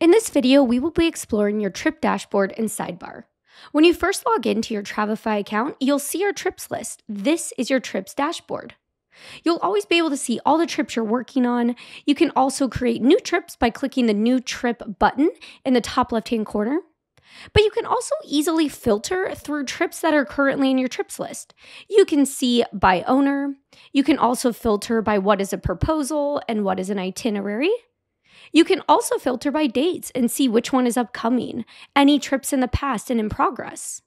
In this video, we will be exploring your trip dashboard and sidebar. When you first log into your Travefy account, you'll see your trips list. This is your trips dashboard. You'll always be able to see all the trips you're working on. You can also create new trips by clicking the new trip button in the top left hand corner. But you can also easily filter through trips that are currently in your trips list. You can see by owner. You can also filter by what is a proposal and what is an itinerary. You can also filter by dates and see which one is upcoming, any trips in the past and in progress.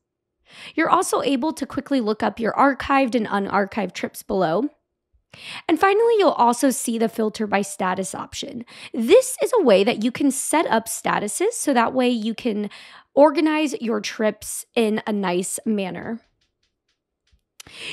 You're also able to quickly look up your archived and unarchived trips below. And finally, you'll also see the filter by status option. This is a way that you can set up statuses so that way you can organize your trips in a nice manner.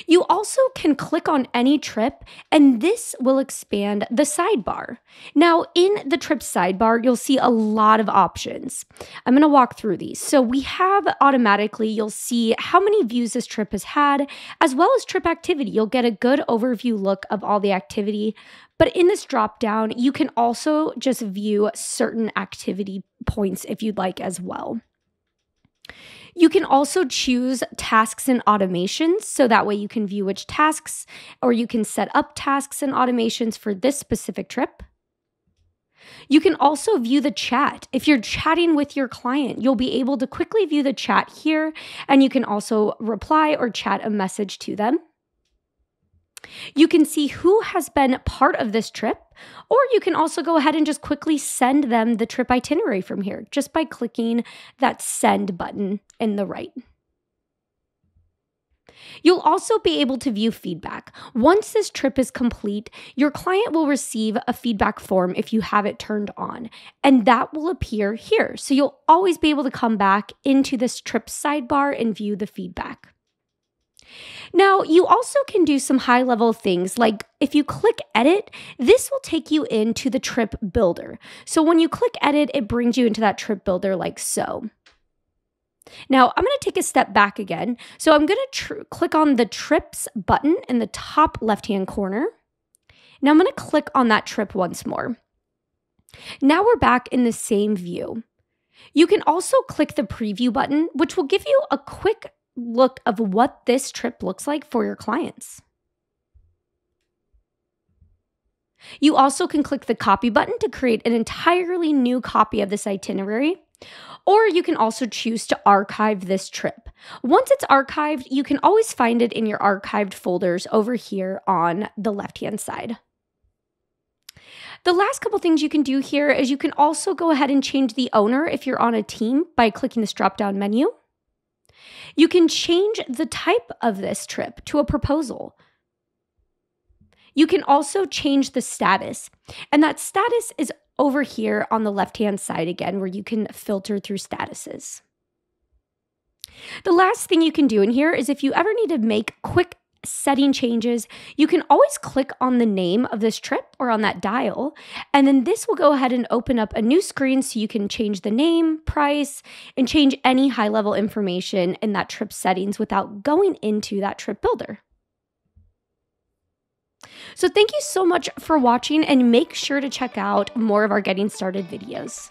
You also can click on any trip, and this will expand the sidebar. Now, in the trip sidebar, you'll see a lot of options. I'm going to walk through these. So, we have automatically, you'll see how many views this trip has had, as well as trip activity. You'll get a good overview look of all the activity. But in this drop down, you can also just view certain activity points if you'd like as well. You can also choose tasks and automations. So that way you can view which tasks, or you can set up tasks and automations for this specific trip. You can also view the chat. If you're chatting with your client, you'll be able to quickly view the chat here, and you can also reply or chat a message to them. You can see who has been part of this trip, or you can also go ahead and just quickly send them the trip itinerary from here just by clicking that send button in the right. You'll also be able to view feedback. Once this trip is complete, your client will receive a feedback form if you have it turned on, and that will appear here. So you'll always be able to come back into this trip sidebar and view the feedback. Now, you also can do some high level things like if you click edit, this will take you into the trip builder. So when you click edit, it brings you into that trip builder like so. Now, I'm going to take a step back again. So I'm going to click on the trips button in the top left hand corner. Now I'm going to click on that trip once more. Now we're back in the same view. You can also click the preview button, which will give you a quick look of what this trip looks like for your clients. You also can click the copy button to create an entirely new copy of this itinerary, or you can also choose to archive this trip. Once it's archived, you can always find it in your archived folders over here on the left hand side. The last couple things you can do here is you can also go ahead and change the owner if you're on a team by clicking this drop down menu. You can change the type of this trip to a proposal. You can also change the status, and that status is over here on the left hand side again, where you can filter through statuses. The last thing you can do in here is if you ever need to make quick setting changes, you can always click on the name of this trip or on that dial. And then this will go ahead and open up a new screen so you can change the name, price, and change any high level information in that trip settings without going into that trip builder. So, thank you so much for watching and make sure to check out more of our getting started videos.